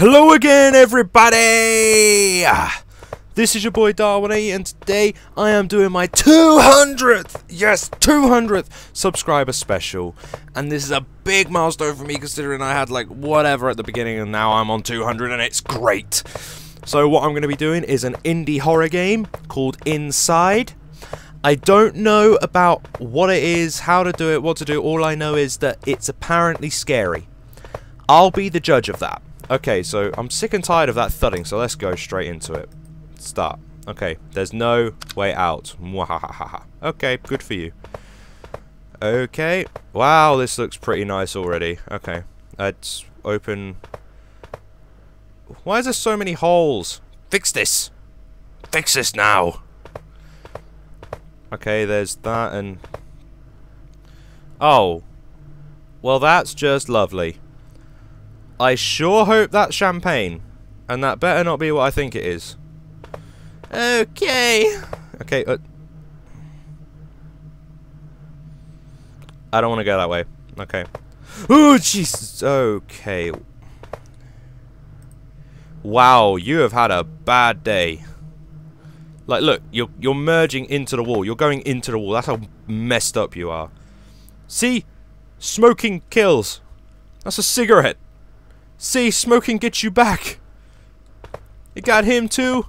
Hello again, everybody! This is your boy Darter and today I am doing my 200th, yes, 200th subscriber special. And this is a big milestone for me, considering I had like whatever at the beginning, and now I'm on 200, and it's great. So what I'm going to be doing is an indie horror game called Inside. I don't know about what it is, how to do it, what to do. All I know is that it's apparently scary. I'll be the judge of that. Okay, so I'm sick and tired of that thudding, so let's go straight into it. Start. Okay, there's no way out. Mwahahaha. Okay, good for you. Okay. Wow, this looks pretty nice already. Okay. Let's open... Why is there so many holes? Fix this! Fix this now! Okay, there's that and... Oh. Well, that's just lovely. I sure hope that's champagne. And that better not be what I think it is. Okay. Okay, uh, I don't want to go that way. Okay. Oh, Jesus. Okay. Wow, you have had a bad day. Like, look, you're you're merging into the wall. You're going into the wall. That's how messed up you are. See? Smoking kills. That's a cigarette. See, smoking gets you back. It got him too.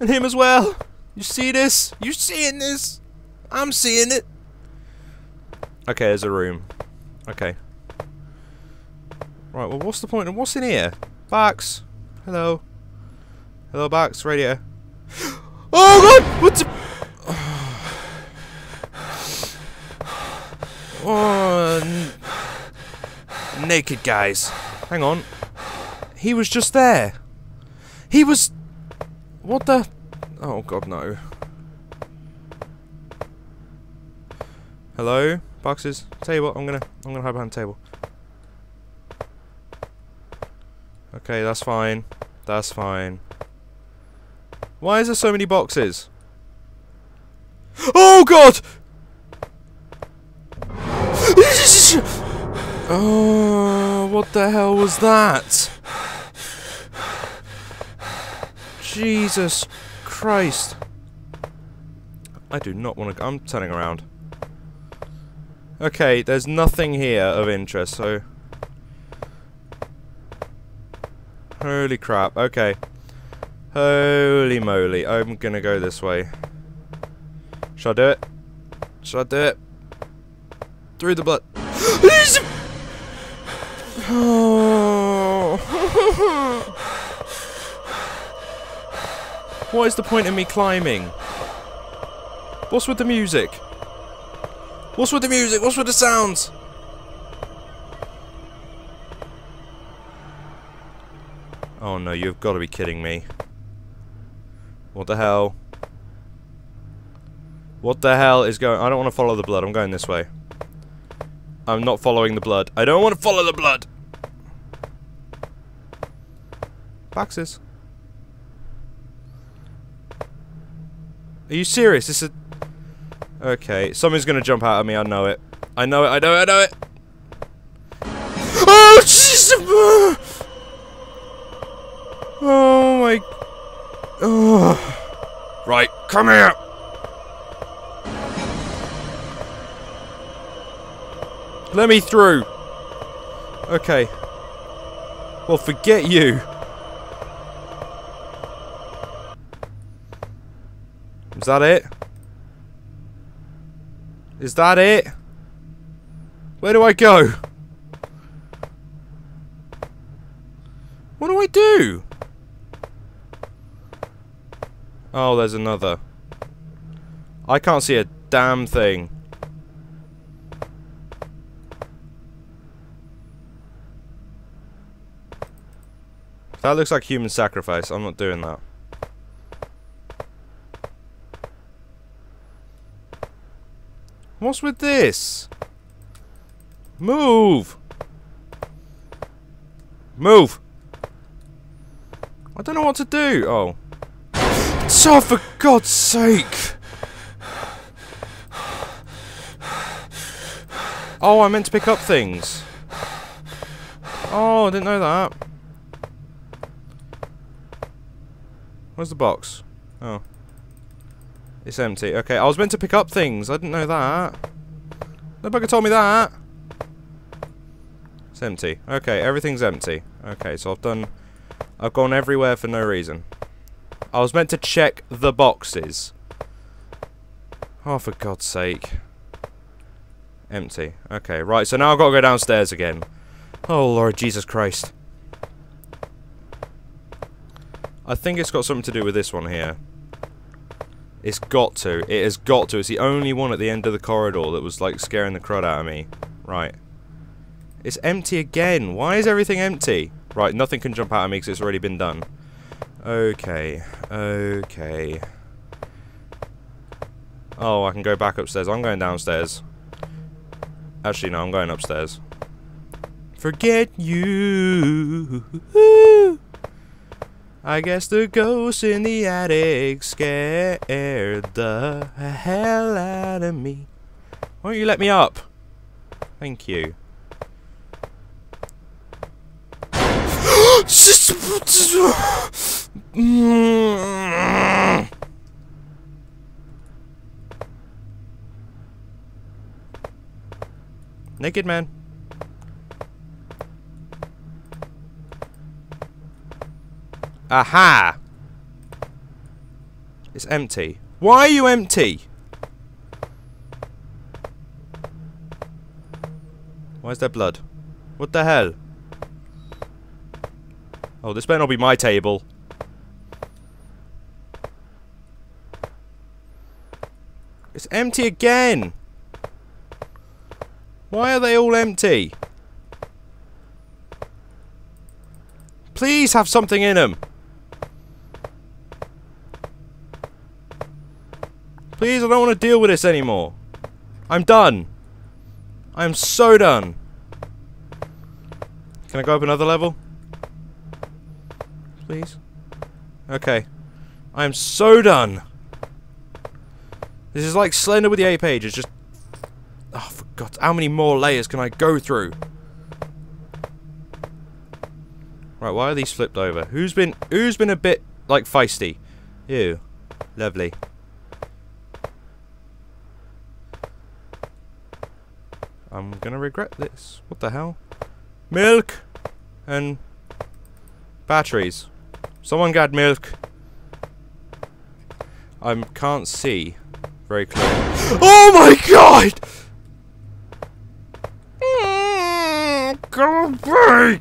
And him as well. You see this? You seeing this? I'm seeing it. Okay, there's a room. Okay. Right, well, what's the point? What's in here? Box. Hello. Hello, box. Radio. Oh, God! What's... Oh, naked guys. Hang on. He was just there. He was... What the... Oh, God, no. Hello? Boxes? Tell you what, I'm gonna... I'm gonna hide behind the table. Okay, that's fine. That's fine. Why is there so many boxes? Oh, God! Oh, what the hell was that? Jesus Christ. I do not want to... I'm turning around. Okay, there's nothing here of interest, so... Holy crap, okay. Holy moly, I'm gonna go this way. Should I do it? Should I do it? Through the blood. what is the point in me climbing? What's with the music? What's with the music? What's with the sounds? Oh no, you've got to be kidding me. What the hell? What the hell is going... I don't want to follow the blood. I'm going this way. I'm not following the blood. I don't want to follow the blood! Boxes. Are you serious? This is... Okay, something's gonna jump out at me, I know it. I know it, I know it, I know it! Oh, Jesus! Oh my... Oh. Right, come here! Let me through! Okay. Well, forget you. That it? Is that it? Where do I go? What do I do? Oh, there's another. I can't see a damn thing. That looks like human sacrifice. I'm not doing that. What's with this? Move! Move! I don't know what to do. Oh. So for God's sake! Oh, I meant to pick up things. Oh, I didn't know that. Where's the box? Oh. It's empty. Okay, I was meant to pick up things. I didn't know that. Nobody told me that. It's empty. Okay, everything's empty. Okay, so I've done... I've gone everywhere for no reason. I was meant to check the boxes. Oh, for God's sake. Empty. Okay, right, so now I've got to go downstairs again. Oh, Lord Jesus Christ. I think it's got something to do with this one here. It's got to. It has got to. It's the only one at the end of the corridor that was, like, scaring the crud out of me. Right. It's empty again. Why is everything empty? Right, nothing can jump out at me because it's already been done. Okay. Okay. Oh, I can go back upstairs. I'm going downstairs. Actually, no, I'm going upstairs. Forget you. I guess the ghost in the attic scared the hell out of me. Why don't you let me up? Thank you. Naked man. Aha! It's empty. Why are you empty? Why is there blood? What the hell? Oh, this better not be my table. It's empty again! Why are they all empty? Please have something in them! Please, I don't want to deal with this anymore. I'm done. I'm so done. Can I go up another level? Please? Okay. I am so done. This is like Slender with the Eight Page. It's just... Oh, for God. How many more layers can I go through? Right, why are these flipped over? Who's been... Who's been a bit, like, feisty? You. Lovely. I'm gonna regret this. What the hell? Milk! And... Batteries. Someone got milk. I can't see very clearly. Oh my god! Go away!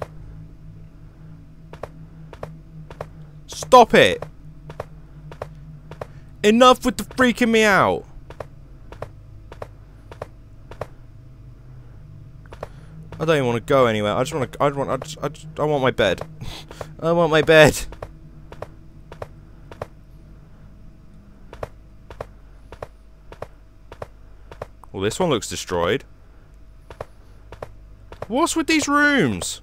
Stop it! Enough with the freaking me out! Don't even want to go anywhere. I just want to. I want. I just. I, just, I want my bed. I want my bed. Well, this one looks destroyed. What's with these rooms?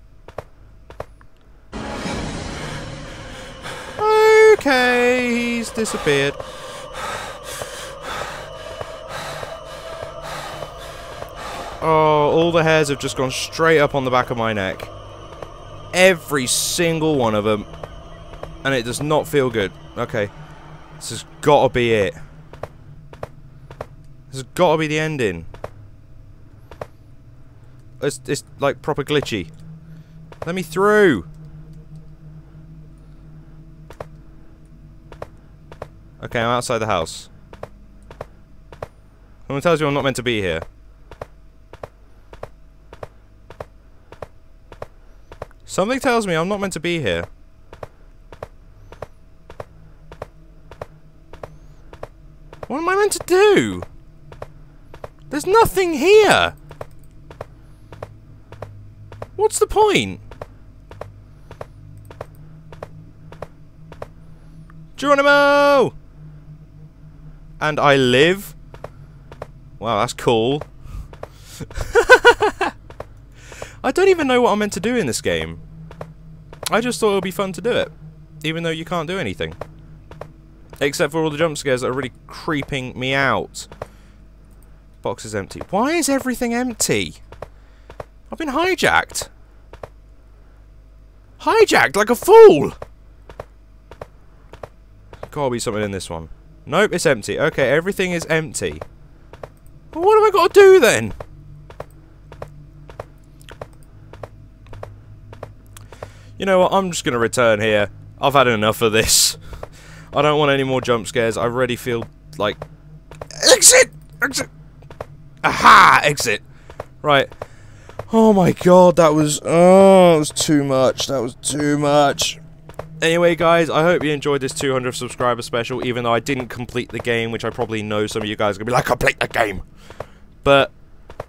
Okay, he's disappeared. Oh, all the hairs have just gone straight up on the back of my neck. Every single one of them. And it does not feel good. Okay. This has got to be it. This has got to be the ending. It's, it's like proper glitchy. Let me through. Okay, I'm outside the house. Someone tells you I'm not meant to be here. Something tells me I'm not meant to be here. What am I meant to do? There's nothing here! What's the point? Geronimo! And I live? Wow, that's cool. I don't even know what I'm meant to do in this game. I just thought it would be fun to do it. Even though you can't do anything. Except for all the jump scares that are really creeping me out. Box is empty. Why is everything empty? I've been hijacked. Hijacked like a fool! gotta be something in this one. Nope, it's empty. Okay, everything is empty. Well, what have I got to do then? You know what, I'm just gonna return here. I've had enough of this. I don't want any more jump scares. I already feel like... Exit! Exit! Aha! Exit! Right. Oh my god, that was... Oh, that was too much. That was too much. Anyway, guys, I hope you enjoyed this 200 subscriber special, even though I didn't complete the game, which I probably know some of you guys are going to be like, complete the game! But,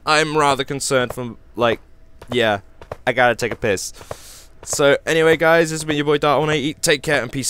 I'm rather concerned from, like, yeah, I gotta take a piss. So, anyway, guys, this has been your boy Darter180. Take care and peace.